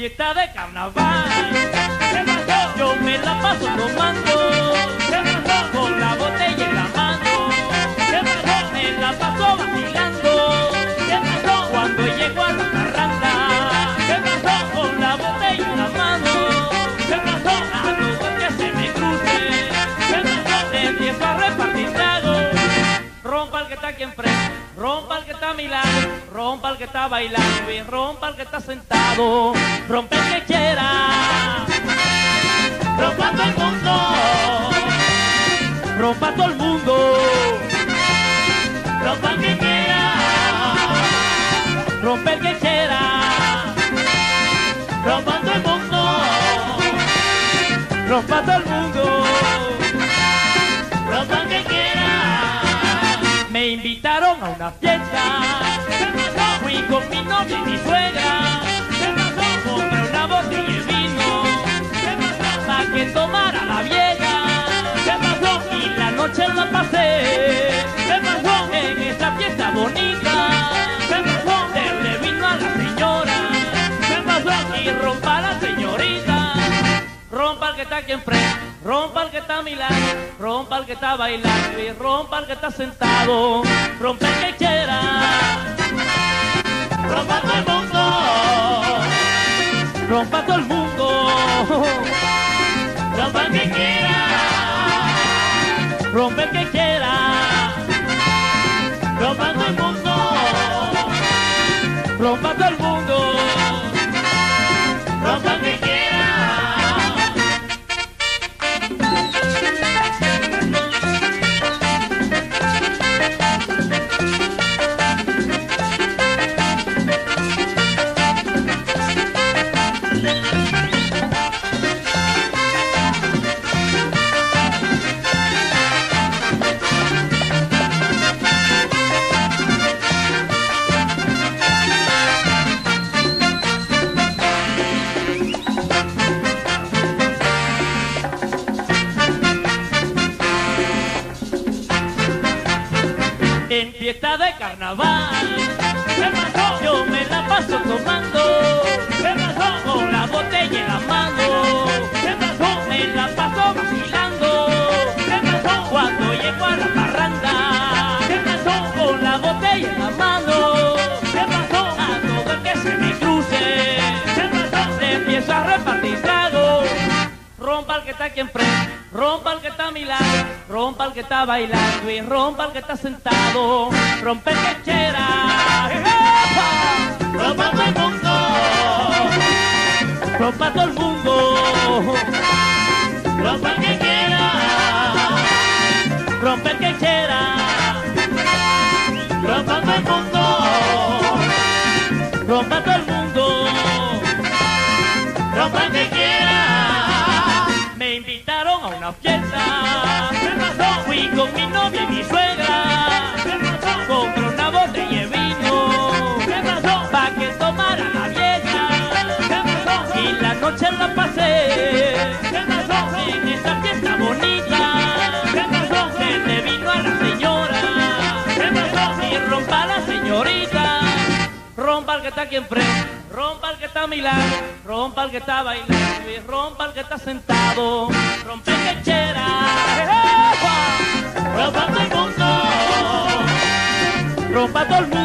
Fiesta de carnaval. Se pasó. Yo me la paso tomando. Se pasó. Con la botella en la mano. Se pasó. Me la paso vacilando. Se pasó. Cuando llego a la parranda. Se pasó. Con la botella en la mano. Se pasó. A todo que se me cruce. Se pasó. Le empiezo a repartir trago. Rompa el que está aquí enfrente. Rompa rompa el que está bailando y rompa el que está sentado, rompe el que quiera, rompa todo el mundo, rompa todo el mundo, rompa el que quiera, rompe el que quiera, rompa todo el mundo, rompa todo el mundo, a una fiesta, fui con mi novia y mi suegra, está aquí enfrente, rompa el que está a rompa el que está bailando y rompa el que está sentado, rompa el que quiera, rompa todo el mundo, rompa todo el mundo, rompa que quiera, rompa el que quiera, En fiesta de carnaval, yo me la paso tomando, está aquí enfrente, rompa el que está a rompa el que está bailando y rompa el que está sentado, rompe el que quiera, ¡Epa! rompa todo el mundo, rompa todo el mundo, a una fiesta, fui con mi novia y mi suegra, compré una botella de vino, pa' que tomara la vieja, y la noche la pasé, en esa fiesta bonita, se le vino a la señora, y rompa a la señorita, rompa al que está aquí enfrente, rompa al que está a rompa al que está bailando y rompa al que está sentado, rompe el que quiera, ¡Epa! rompa todo el mundo, rompa todo el mundo.